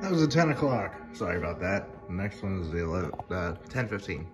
That was at 10 o'clock. Sorry about that. The next one is the 11, uh, 10.15.